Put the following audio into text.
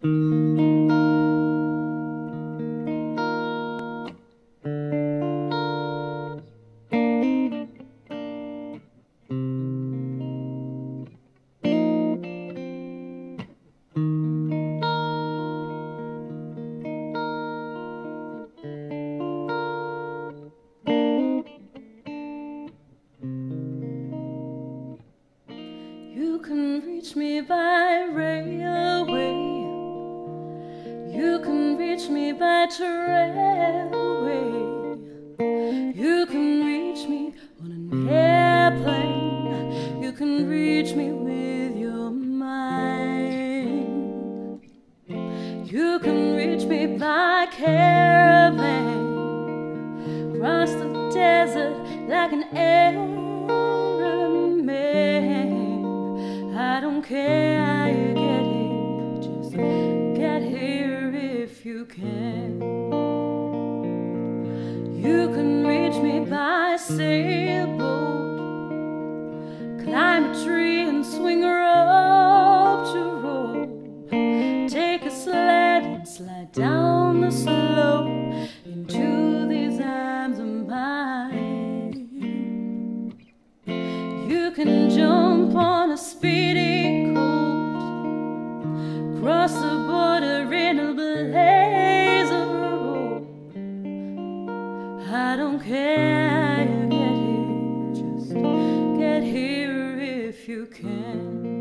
You can reach me by railway reach me by railway. You can reach me on an airplane. You can reach me with your mind. You can reach me by caravan. Cross the desert like an airplane. sailboat, climb a tree and swing her up to rope, take a sled and slide down the slope into these arms of mine. You can jump on a speedy colt, cross the border in a blaze of. I don't care. you can.